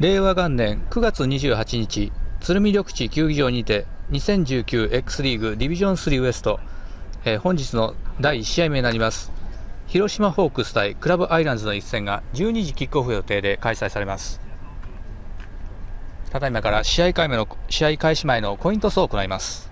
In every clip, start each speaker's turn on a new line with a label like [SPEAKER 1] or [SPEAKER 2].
[SPEAKER 1] 令和元年9月28日、鶴見緑地球技場にて 2019X リーグディビジョン3ウエスト、えー、本日の第1試合目になります。広島ホークス対クラブアイランズの一戦が12時キックオフ予定で開催されます。ただいまから試合開の試合開始前のコイントスを行います。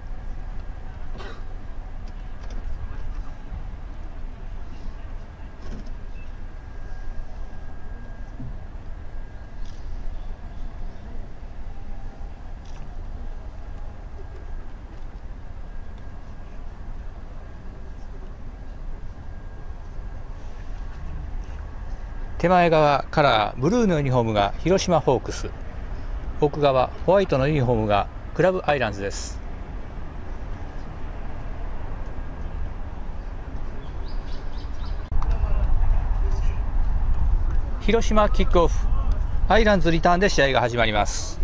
[SPEAKER 1] 手前側からブルーのユニフォームが広島ホークス。奥側ホワイトのユニフォームがクラブアイランズです。広島キックオフアイランズリターンで試合が始まります。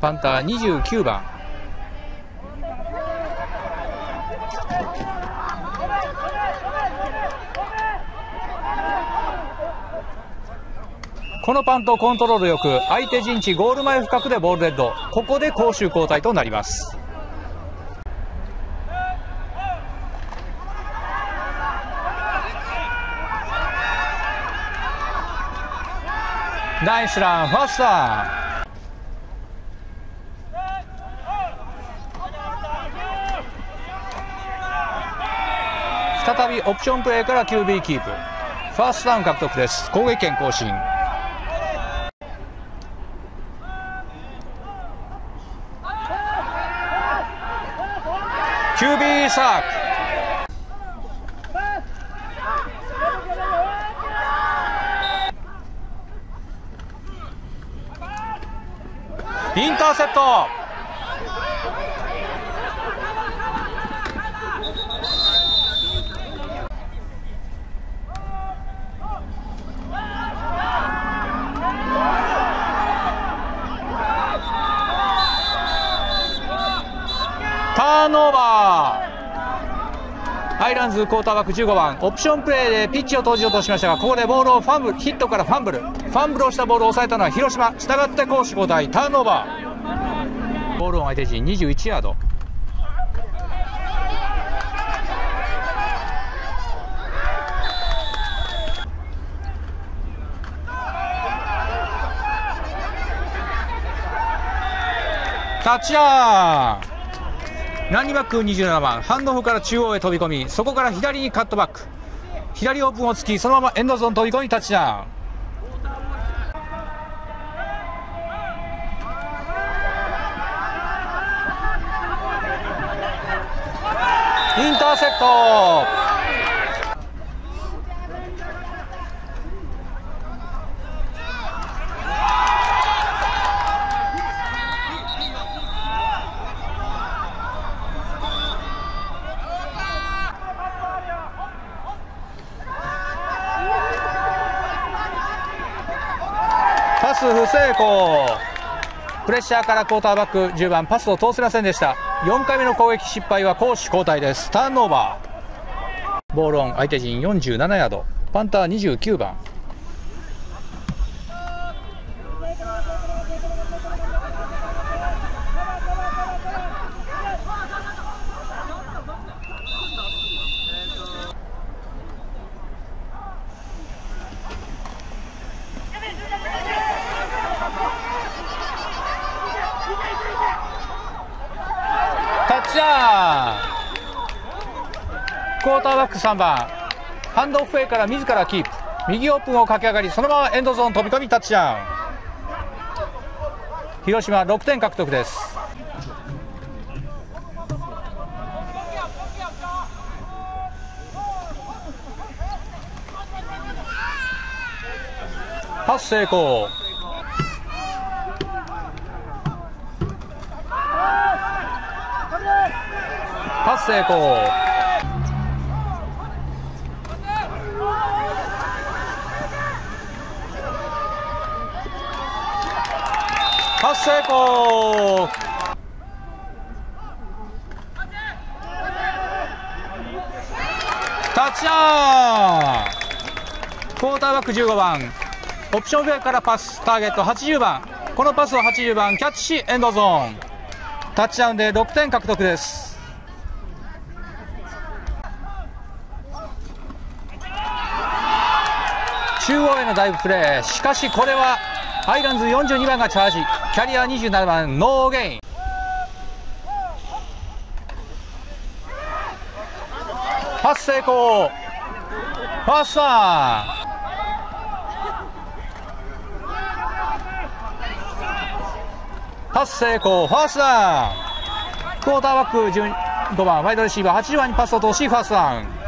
[SPEAKER 1] パンター29番。このパントコントロールよく相手陣地ゴール前深くでボールデッド。ここで攻守交代となります。ナイスランファースター再びオプションプレーから QB キープ。ファーストダウン獲得です。攻撃権更新。キュービーサーク。インターセット。ターンオーバー。アイランズクォーターバック15番オプションプレーでピッチを投じようとしましたがここでボールをファンブルヒットからファンブル。ファンブルをしたボールを抑えたのは広島。したがって攻守交代ターンオーバー。ボールオン相手陣21ヤード。タッチダウン。ランニバック27番ハンドオフから中央へ飛び込みそこから左にカットバック。左オープンを突きそのままエンドゾーン飛び込みタッチダウン。インターセプト。ス不成功プレッシャーからクォーターバック。10番パスを通せませんでした。4回目の攻撃失敗は攻守交代です。ターンオーバー。ボールオン。相手陣47ヤード。パンター29番。ッチャークォーターバック3番。ハンドオフェイから自らキープ。右オープンを駆け上がりそのままエンドゾーン飛び込みタッチダウン。広島6点獲得です。パス成功。成功。パス成功。タッチダウンクォーターバック15番。オプションフェアからパスターゲット80番。このパスを80番。キャッチしエンドゾーン。タッチダウンで6点獲得です。中央へのダイブプレー。しかしこれはアイランズ42番がチャージ。キャリア27番ノーゲイン。パス成功。ファーストダウン。パス成功。ファーストクォーターバック15番ワイドレシーバー。80番にパスを通しファーストダウン。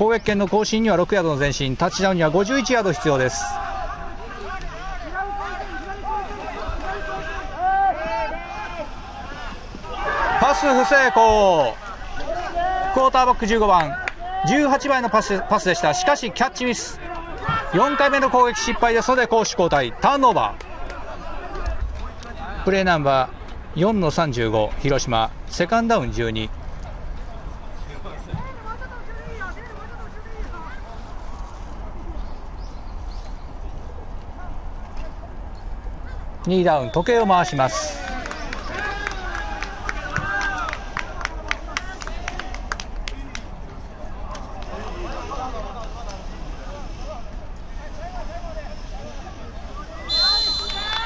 [SPEAKER 1] 攻撃権の更新には6ヤードの前進。タッチダウンには51ヤード必要です。パス不成功。クォーターバック15番。18番のパスパスでした。しかしキャッチミス。4回目の攻撃失敗ですので攻守交代。ターンオーバー。プレーナンバー4の35広島。セカンドダウン2ダウン時計を回します。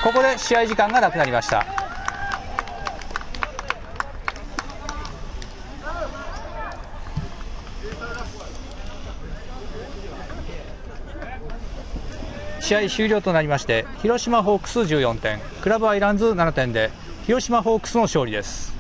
[SPEAKER 1] ここで試合時間がなくなりました。試合終了となりまして広島ホークス14点クラブアイランズ7点で広島ホークスの勝利です。